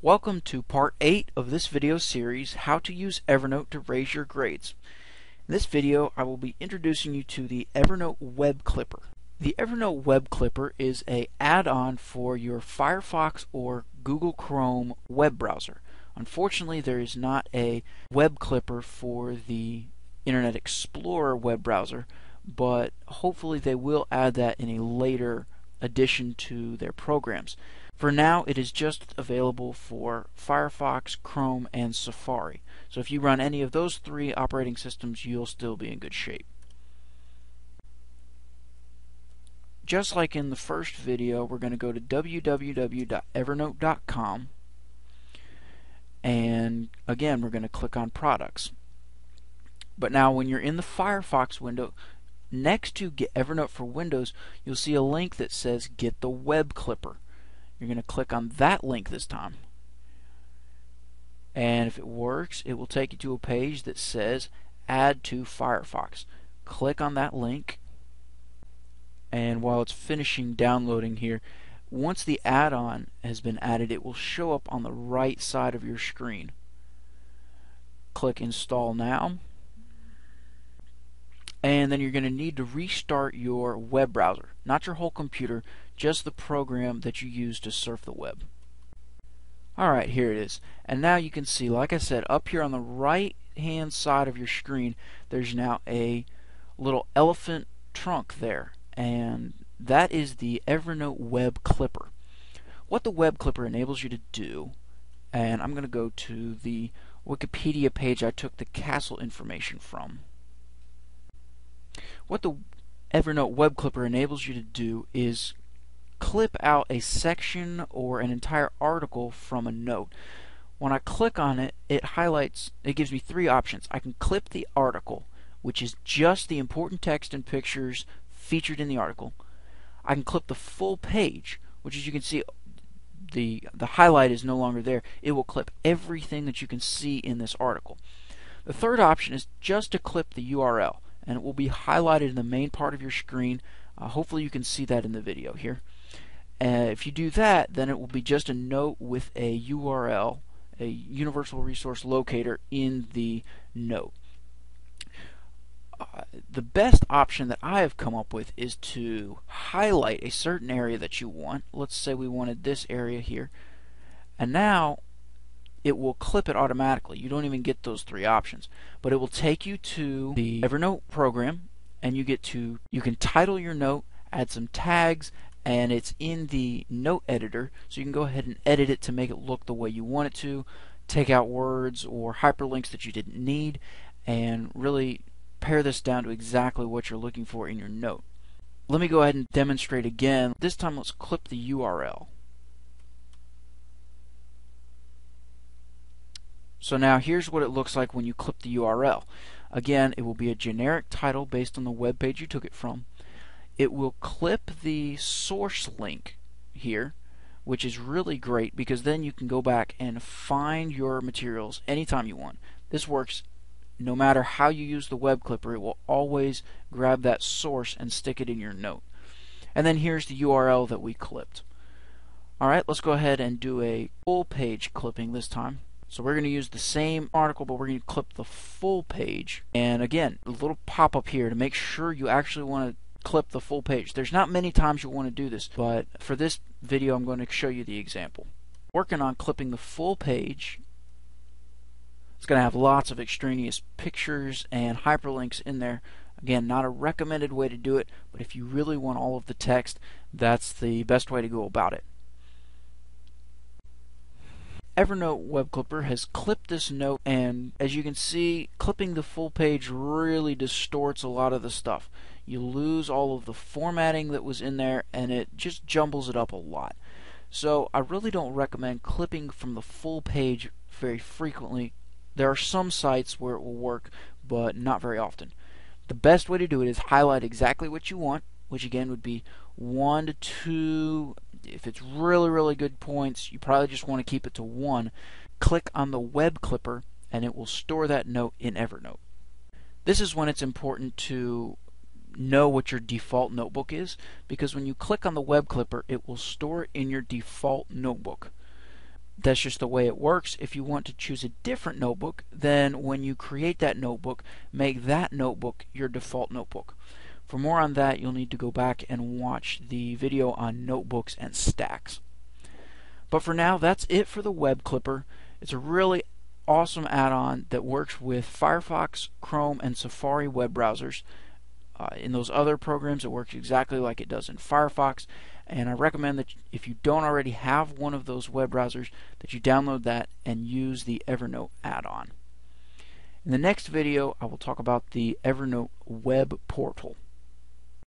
Welcome to part 8 of this video series, How to Use Evernote to Raise Your Grades. In this video, I will be introducing you to the Evernote Web Clipper. The Evernote Web Clipper is a add-on for your Firefox or Google Chrome web browser. Unfortunately, there is not a web clipper for the Internet Explorer web browser, but hopefully they will add that in a later addition to their programs. For now, it is just available for Firefox, Chrome, and Safari. So if you run any of those three operating systems, you'll still be in good shape. Just like in the first video, we're going to go to www.evernote.com and again, we're going to click on products. But now when you're in the Firefox window, next to Get Evernote for Windows, you'll see a link that says Get the Web Clipper. You're going to click on that link this time. And if it works, it will take you to a page that says Add to Firefox. Click on that link. And while it's finishing downloading here, once the add-on has been added, it will show up on the right side of your screen. Click Install Now. And then you're going to need to restart your web browser. Not your whole computer, just the program that you use to surf the web. Alright, here it is. And now you can see, like I said, up here on the right hand side of your screen, there's now a little elephant trunk there. And that is the Evernote Web Clipper. What the Web Clipper enables you to do, and I'm going to go to the Wikipedia page I took the castle information from. What the Evernote Web Clipper enables you to do is clip out a section or an entire article from a note. When I click on it, it highlights, it gives me three options. I can clip the article, which is just the important text and pictures featured in the article. I can clip the full page, which as you can see, the, the highlight is no longer there. It will clip everything that you can see in this article. The third option is just to clip the URL, and it will be highlighted in the main part of your screen. Uh, hopefully you can see that in the video here. Uh, if you do that, then it will be just a note with a URL, a universal resource locator in the note. Uh, the best option that I have come up with is to highlight a certain area that you want. Let's say we wanted this area here. And now it will clip it automatically. You don't even get those three options. But it will take you to the Evernote program and you get to you can title your note, add some tags, and it's in the note editor so you can go ahead and edit it to make it look the way you want it to take out words or hyperlinks that you didn't need and really pare this down to exactly what you're looking for in your note let me go ahead and demonstrate again this time let's clip the URL so now here's what it looks like when you clip the URL again it will be a generic title based on the web page you took it from it will clip the source link here, which is really great because then you can go back and find your materials anytime you want. This works no matter how you use the web clipper, it will always grab that source and stick it in your note. And then here's the URL that we clipped. Alright, let's go ahead and do a full page clipping this time. So we're going to use the same article, but we're going to clip the full page. And again, a little pop-up here to make sure you actually want to clip the full page. There's not many times you'll want to do this, but for this video I'm going to show you the example. Working on clipping the full page. It's going to have lots of extraneous pictures and hyperlinks in there. Again, not a recommended way to do it, but if you really want all of the text, that's the best way to go about it. Evernote Web Clipper has clipped this note and as you can see clipping the full page really distorts a lot of the stuff. You lose all of the formatting that was in there and it just jumbles it up a lot. So I really don't recommend clipping from the full page very frequently. There are some sites where it will work but not very often. The best way to do it is highlight exactly what you want which again would be one to two if it's really, really good points, you probably just want to keep it to one. Click on the web clipper and it will store that note in Evernote. This is when it's important to know what your default notebook is because when you click on the web clipper it will store in your default notebook. that's just the way it works. If you want to choose a different notebook, then when you create that notebook, make that notebook your default notebook. For more on that, you'll need to go back and watch the video on notebooks and stacks. But for now, that's it for the Web Clipper. It's a really awesome add-on that works with Firefox, Chrome, and Safari web browsers. Uh, in those other programs, it works exactly like it does in Firefox, and I recommend that if you don't already have one of those web browsers, that you download that and use the Evernote add-on. In the next video, I will talk about the Evernote web portal.